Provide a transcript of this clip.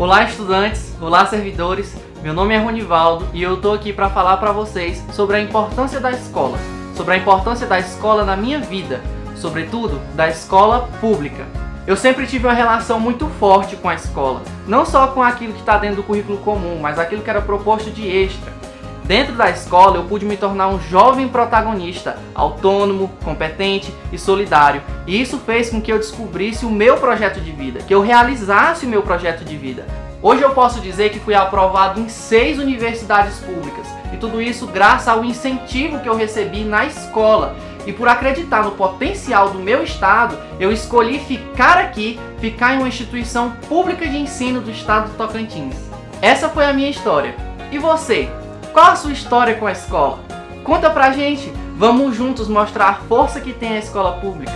Olá estudantes, olá servidores, meu nome é Ronivaldo e eu tô aqui para falar para vocês sobre a importância da escola, sobre a importância da escola na minha vida, sobretudo da escola pública. Eu sempre tive uma relação muito forte com a escola, não só com aquilo que está dentro do currículo comum, mas aquilo que era proposto de extra. Dentro da escola, eu pude me tornar um jovem protagonista, autônomo, competente e solidário. E isso fez com que eu descobrisse o meu projeto de vida, que eu realizasse o meu projeto de vida. Hoje eu posso dizer que fui aprovado em seis universidades públicas, e tudo isso graças ao incentivo que eu recebi na escola. E por acreditar no potencial do meu estado, eu escolhi ficar aqui, ficar em uma instituição pública de ensino do estado do Tocantins. Essa foi a minha história. E você? Qual a sua história com a escola? Conta pra gente! Vamos juntos mostrar a força que tem a escola pública.